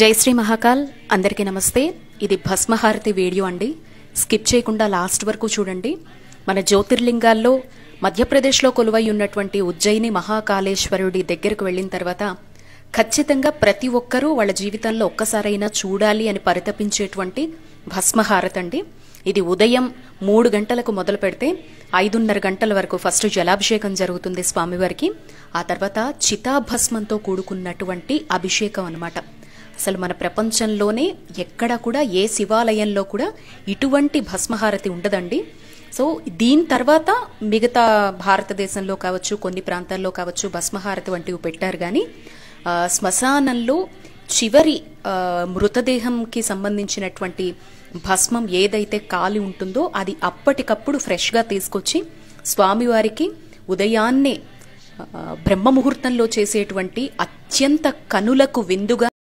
జై శ్రీ మహాకాల్. అందరికీ నమస్తే. ఇది భస్మహారతి వీడియో అండి. స్కిప్ చేయకుండా లాస్ట్ వరకు చూడండి. మన జ్యోతిర్లింగాల్లో మధ్యప్రదేశ్లో కొలువై ఉన్నటువంటి ఉజ్జయిని మహాకాళేశ్వరుడి దగ్గరకు వెళ్ళిన తర్వాత ఖచ్చితంగా ప్రతి ఒక్కరూ వాళ్ళ జీవితంలో ఒక్కసారైనా చూడాలి అని పరితపించేటువంటి భస్మహారతి అండి. ఇది ఉదయం మూడు గంటలకు మొదలు పెడితే ఐదున్నర గంటల వరకు ఫస్ట్ జలాభిషేకం జరుగుతుంది స్వామివారికి. ఆ తర్వాత చితాభస్మంతో కూడుకున్నటువంటి అభిషేకం అనమాట అసలు మన ప్రపంచంలోనే ఎక్కడ కూడా ఏ శివాలయంలో కూడా ఇటువంటి భస్మహారతి ఉండదండి. సో దీని తర్వాత మిగతా భారతదేశంలో కావచ్చు కొన్ని ప్రాంతాల్లో కావచ్చు భస్మహారతి వంటివి పెట్టారు కానీ శ్మశానంలో చివరి మృతదేహంకి సంబంధించినటువంటి భస్మం ఏదైతే కాలి ఉంటుందో అది అప్పటికప్పుడు ఫ్రెష్గా తీసుకొచ్చి స్వామివారికి ఉదయాన్నే బ్రహ్మ ముహూర్తంలో చేసేటువంటి అత్యంత కనులకు విందుగా